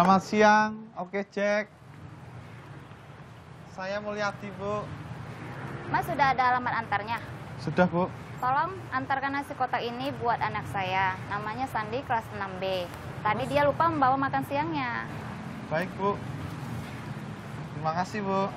Selamat siang, oke Jack. Saya Mulyadi, Bu. Mas sudah ada alamat antarnya? Sudah, Bu. Tolong antarkan nasi kotak ini buat anak saya. Namanya Sandi kelas 6B. Tadi dia lupa membawa makan siangnya. Baik, Bu. Terima kasih, Bu.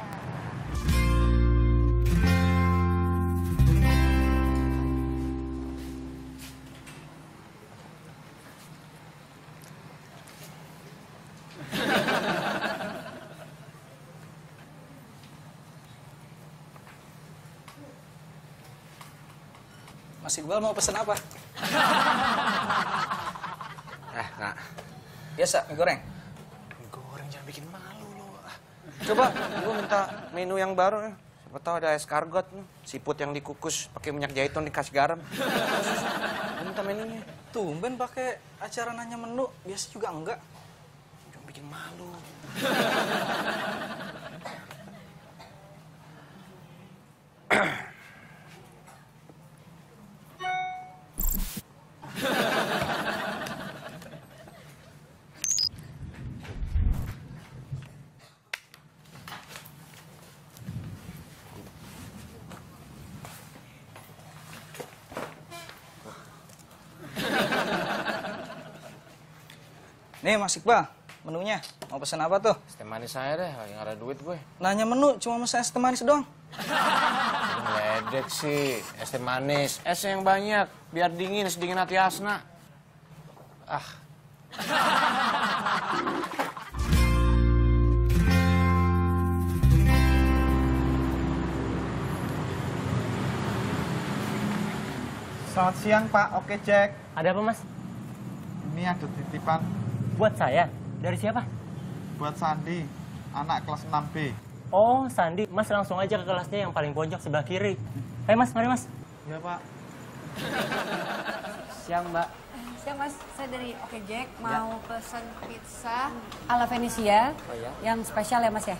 Mas Iqbal mau pesen apa? Eh, nggak. Biasa, mie goreng. Goreng jangan bikin malu lo. Ah. Coba, gue minta menu yang baru nih. Siapa tahu ada escargot nih. Siput yang dikukus pakai minyak zaitun dikasih garam. Gua minta menunya. Tumben pakai acara nanya menu, biasa juga enggak. Jangan bikin malu. Nih Mas Iqbal, menunya. Mau pesen apa tuh? Es teh manis saya deh, lagi nggak ada duit gue. Nanya menu, cuma mesen es teh manis doang. Ngeledek sih, es teh manis. Es yang banyak, biar dingin, sedingin hati Asna. Ah, Selamat siang, Pak. Oke, Jack. Ada apa mas? Ini ada titipan Buat saya? Dari siapa? buat Sandi, anak kelas 6B. Oh, Sandi. Mas langsung aja ke kelasnya yang paling pojok sebelah kiri. Ayo mas, mari mas. Ya, Pak. Siang mbak. Siang mas, saya dari Oke Jack mau pesan pizza ala Venesia Oh, ya? yang spesial ya mas ya.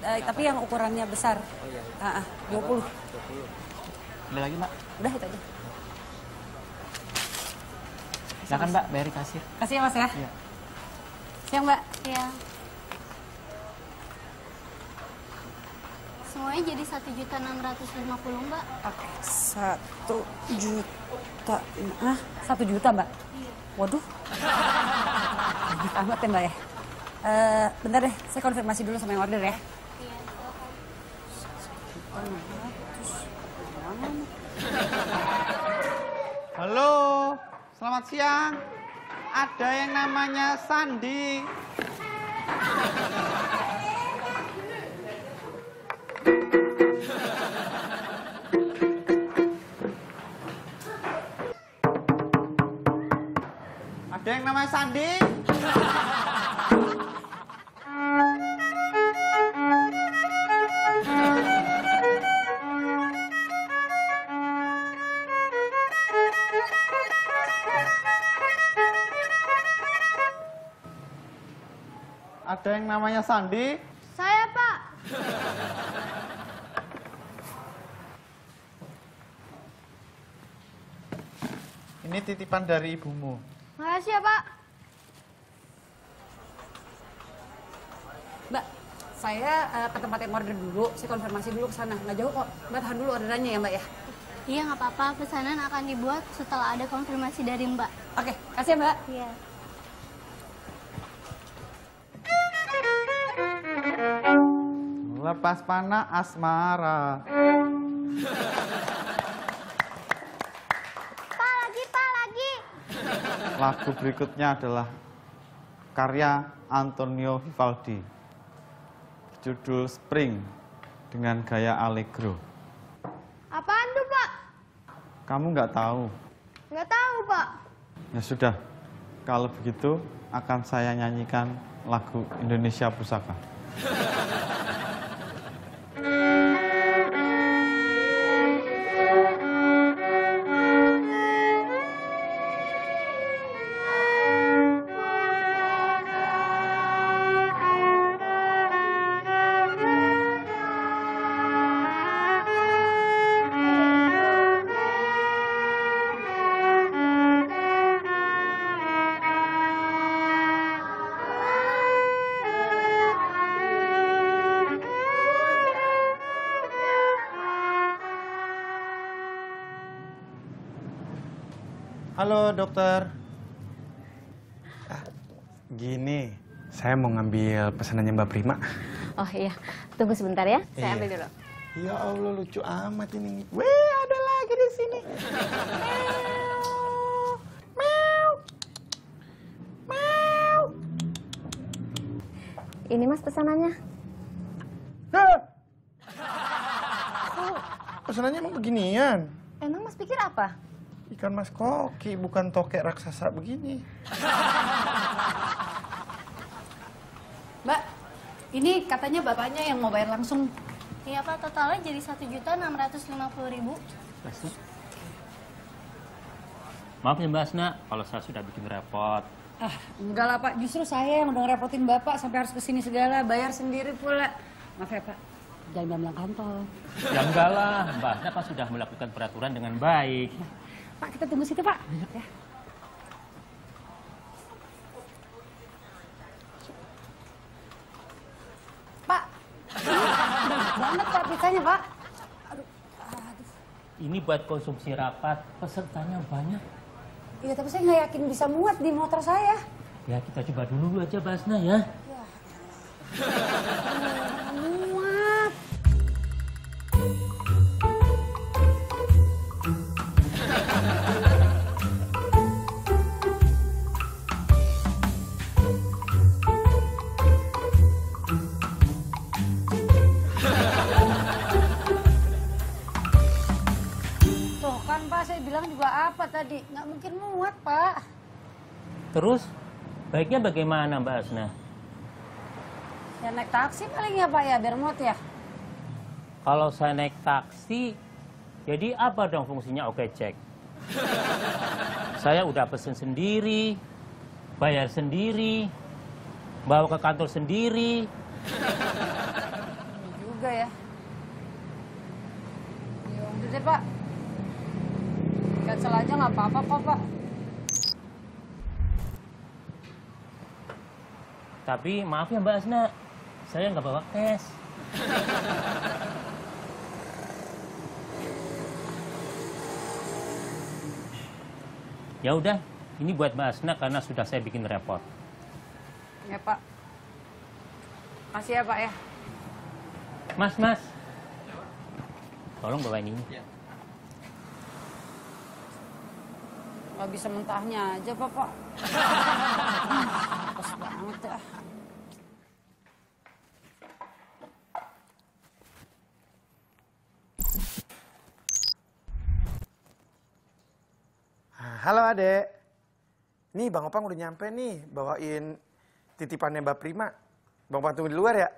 Eh, tapi yang ukurannya besar. Oh iya. Ah, ah, 20. Ada lagi mbak? Udah itu aja. Silakan mbak, bayar di kasir. Kasih ya mas ya. Iya. Siang mbak. Iya. Semuanya jadi satu juta enam ratus lima puluh mbak. Oke, satu juta. Ah, satu juta mbak. Waduh. Banyak amat ya mbak ya. Eh, bentar deh, saya konfirmasi dulu sama yang order ya. Halo, selamat siang. Ada yang namanya Sandi. Ada yang namanya Sandi? Ada yang namanya Sandi? Saya pak. Ini titipan dari ibumu. Makasih ya pak. Mbak, saya eh, ke tempat yang order dulu, saya konfirmasi dulu ke sana. Nggak jauh kok. Mbak tahan dulu orderannya ya mbak ya. Iya nggak apa-apa. Pesanan akan dibuat setelah ada konfirmasi dari mbak. Oke, kasih ya mbak. Iya. Lepas panah asmara. Pak lagi pak lagi. Lagu berikutnya adalah karya Antonio Vivaldi. Judul Spring dengan gaya allegro. Apaan tuh pak? Kamu nggak tahu? Nggak tahu pak. Ya sudah, kalau begitu akan saya nyanyikan lagu Indonesia Pusaka. Halo dokter. Ah, gini, saya mau ngambil pesanannya Mbak Prima. Oh iya, tunggu sebentar ya. Saya Iya. ambil dulu. Ya Allah lucu amat ini. Weh ada lagi di sini. Ini mas pesanannya. Hah? Pesanannya emang beginian? Emang mas pikir apa? Ikan mas koki, bukan tokek raksasa begini. Mbak, ini katanya bapaknya yang mau bayar langsung. Iya Pak, totalnya jadi satu juta enam ratus lima puluh ribu. Maaf ya Mbak Asna, kalau saya sudah bikin repot. Ah, enggak lah Pak, justru saya yang udah ngerepotin Bapak sampai harus ke sini segala, bayar sendiri pula. Maaf ya Pak, jangan bilang kantor. Ya enggak lah, Mbak Asna kan sudah melakukan peraturan dengan baik. Pak, kita tunggu situ Pak. Ya. Pak, banget Pak pizzanya Pak. Ini buat konsumsi rapat, pesertanya banyak. Iya, tapi saya nggak yakin bisa muat di motor saya. Ya kita coba dulu aja Mbak Asna ya. Pak, saya bilang juga apa tadi? Nggak mungkin muat Pak. Terus, baiknya bagaimana Mbak Asna? Ya naik taksi paling ya Pak ya, biar muat ya. Kalau saya naik taksi, jadi apa dong fungsinya oke cek? saya udah pesen sendiri, bayar sendiri, bawa ke kantor sendiri. Ini juga ya. Ya udah deh Pak. Cancel aja nggak apa-apa kok Pak. Tapi maaf ya Mbak Asna, saya nggak bawa cash. ya udah, ini buat Mbak Asna karena sudah saya bikin repot. Ya Pak. Kasih ya Pak ya. Mas, mas. Tolong bawa ini. Nggak bisa mentahnya aja Bapak. Pas banget ya. Halo adek. Nih Bang Opang udah nyampe nih, bawain titipannya Mbak Prima. Bang Opang tunggu di luar ya.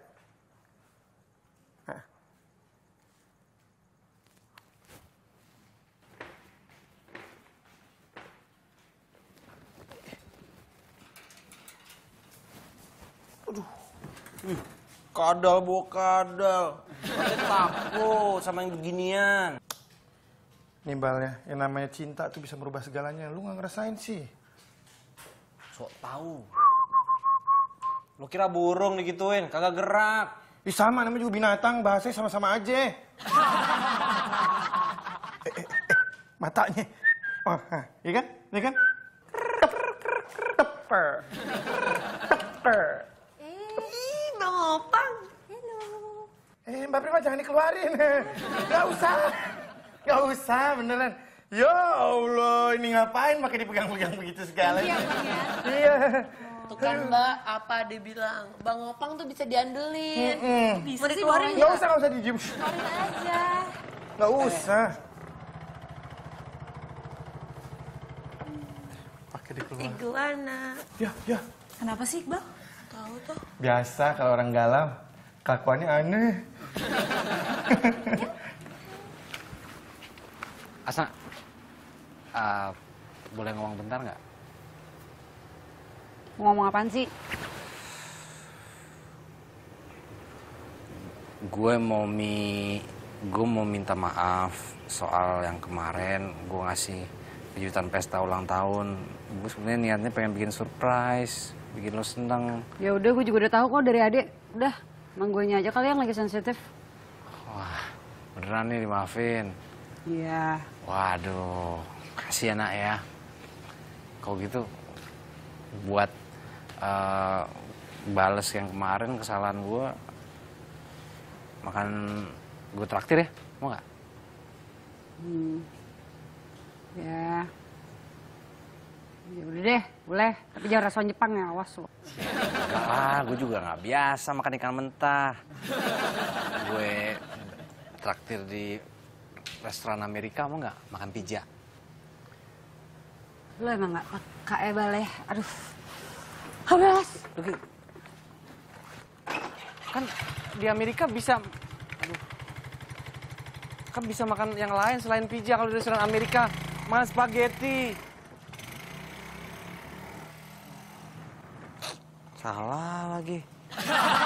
Kadal bu kadal. Takut sama yang beginian. Nimbalnya, yang namanya cinta tuh bisa merubah segalanya. Lu nggak ngerasain sih. Sok tahu. Lo kira burung digituin, kagak gerak. Ih sama, namanya juga binatang, bahasanya sama-sama aja. eh, eh, eh, matanya. Oh, hah, iya kan? Iya kan? Teper. Teper. Ih, Bang Opang. Mbak Prima jangan dikeluarin. Gak usah. Gak usah, beneran. Ya Allah, ini ngapain pakai dipegang-pegang begitu segala? Iya, Iya. Tuh kan mbak, apa dia bilang, Bang Opang tuh bisa diandelin. Mm-mm. Bisa Mau dikeluarin Gak usah, gak usah diem. Keluarin aja. Gak usah. Pakai dikeluarin. Iguana. Ya, ya. Kenapa sih bang? Tahu tuh. Biasa kalau orang galau, kelakuannya aneh. Asna, uh, boleh ngomong bentar nggak? Mau ngomong apaan sih? Gue mau mi, gue mau minta maaf soal yang kemarin gue ngasih kejutan pesta ulang tahun. Gue sebenarnya niatnya pengen bikin surprise, bikin lo seneng. Ya udah, gue juga udah tahu kok dari adik. Udah, emang gue aja kali yang lagi sensitif. Wah, beneran nih dimaafin. Iya. Waduh, kasih ya nak ya. kalau gitu buat eh, bales yang kemarin kesalahan gue makan gue traktir ya mau nggak Hmm. Ya. Ya udah deh, boleh. Tapi jangan restoran Jepang ya, awas lo. Ah gue juga nggak biasa makan ikan mentah gue traktir di restoran Amerika mau nggak makan pizza Lo emang gak peka ya, Bal ya? Aduh. Habis. Oke. Kan di Amerika bisa aduh. Kan bisa makan yang lain selain pizza kalau di restoran Amerika. Makan spaghetti. Salah lagi.